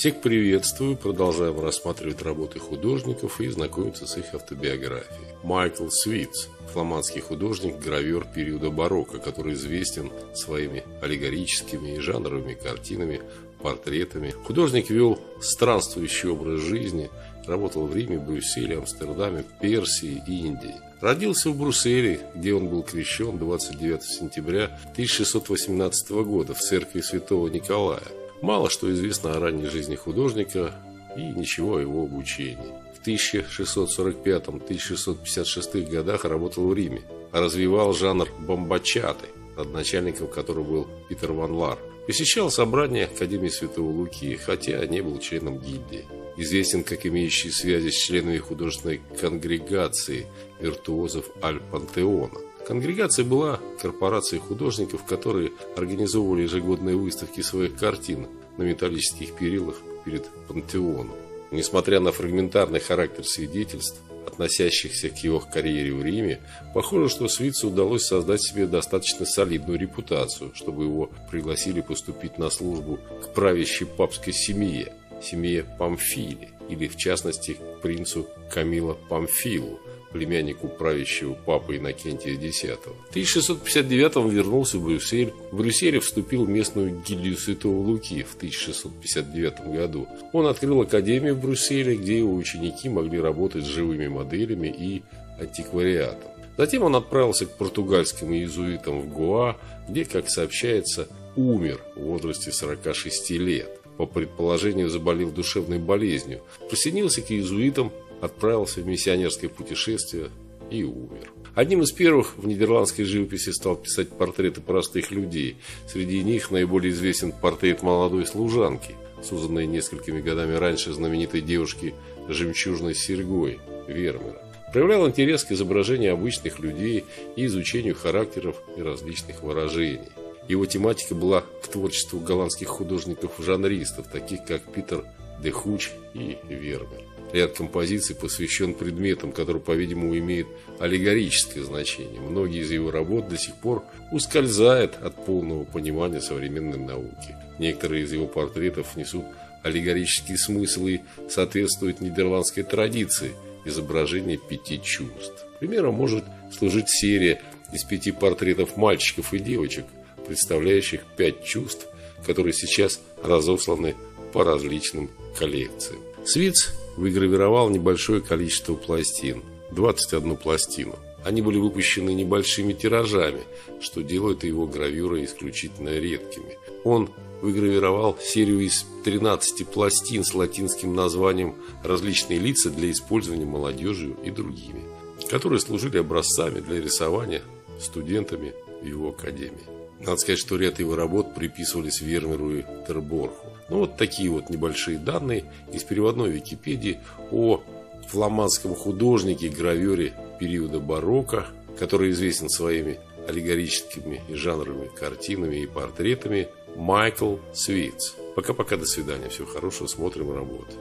Всех приветствую, продолжаем рассматривать работы художников и знакомиться с их автобиографией. Майкл Свитц, фламандский художник, гравер периода барокко, который известен своими аллегорическими и жанровыми картинами, портретами. Художник вел странствующий образ жизни, работал в Риме, Брюсселе, Амстердаме, Персии и Индии. Родился в Брюсселе, где он был крещен 29 сентября 1618 года в церкви святого Николая. Мало что известно о ранней жизни художника и ничего о его обучении. В 1645-1656 годах работал в Риме, а развивал жанр бомбачаты, родначальником которого был Питер Ван Лар. Посещал собрания Академии Святого Луки, хотя не был членом гильдии известен как имеющий связи с членами художественной конгрегации виртуозов Аль-Пантеона. Конгрегация была корпорацией художников, которые организовывали ежегодные выставки своих картин на металлических перилах перед Пантеоном. Несмотря на фрагментарный характер свидетельств, относящихся к его карьере в Риме, похоже, что Свицу удалось создать себе достаточно солидную репутацию, чтобы его пригласили поступить на службу к правящей папской семье семье Памфили, или в частности к принцу Камила Памфилу, племяннику правящего папы Иннокентия X. В 1659 вернулся в Брюссель. В Брюсселе вступил в местную гильдию Святого Луки в 1659 году. Он открыл академию в Брюсселе, где его ученики могли работать с живыми моделями и антиквариатом. Затем он отправился к португальским иезуитам в Гоа, где, как сообщается, умер в возрасте 46 лет по предположению, заболел душевной болезнью, присоединился к иезуитам, отправился в миссионерское путешествие и умер. Одним из первых в нидерландской живописи стал писать портреты простых людей. Среди них наиболее известен портрет молодой служанки, созданной несколькими годами раньше знаменитой девушки жемчужной серьгой Вермера. Проявлял интерес к изображению обычных людей и изучению характеров и различных выражений. Его тематика была к творчеству голландских художников-жанристов, таких как Питер де Хуч и Вермер. Ряд композиций посвящен предметам, которые, по-видимому, имеют аллегорическое значение. Многие из его работ до сих пор ускользают от полного понимания современной науки. Некоторые из его портретов несут аллегорический смысл и соответствуют нидерландской традиции изображения пяти чувств. Примером может служить серия из пяти портретов мальчиков и девочек – представляющих пять чувств, которые сейчас разосланы по различным коллекциям. Свиц выгравировал небольшое количество пластин, 21 пластину. Они были выпущены небольшими тиражами, что делает его гравюры исключительно редкими. Он выгравировал серию из 13 пластин с латинским названием «Различные лица для использования молодежью и другими», которые служили образцами для рисования студентами в его академии. Надо сказать, что ряд его работ приписывались Вермеру и Терборху. Ну, вот такие вот небольшие данные из переводной Википедии о фламандском художнике и гравере периода барокко, который известен своими аллегорическими и жанровыми картинами и портретами Майкл Свитц. Пока-пока, до свидания. Всего хорошего, смотрим работу.